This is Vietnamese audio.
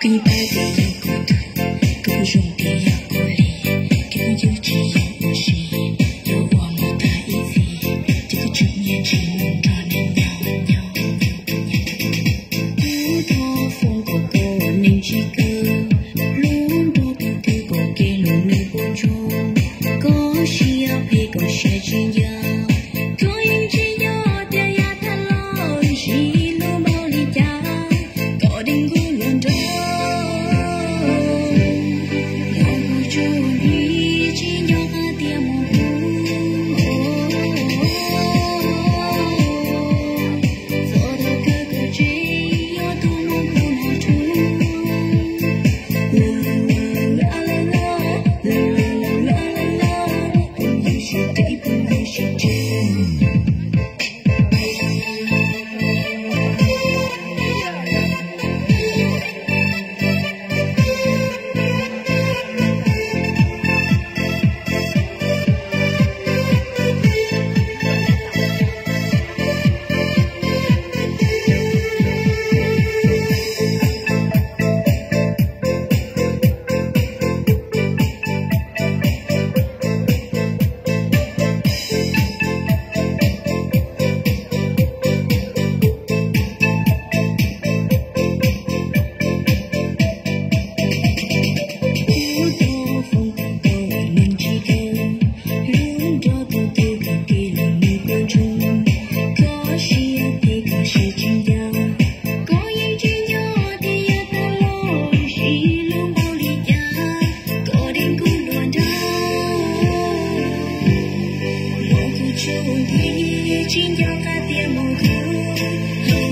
cứ theo thì nhau của tôi cứ dùng thì nhau của ly cứ giữ chỉ nhau của si yêu qua một ta ý chỉ có chuyện nhà chỉ cho nên nhau nhau cứ thua phong của cô mình chỉ cứ luôn đôi bên tư của kia luôn chung có si ao có si 就已经要改变目光。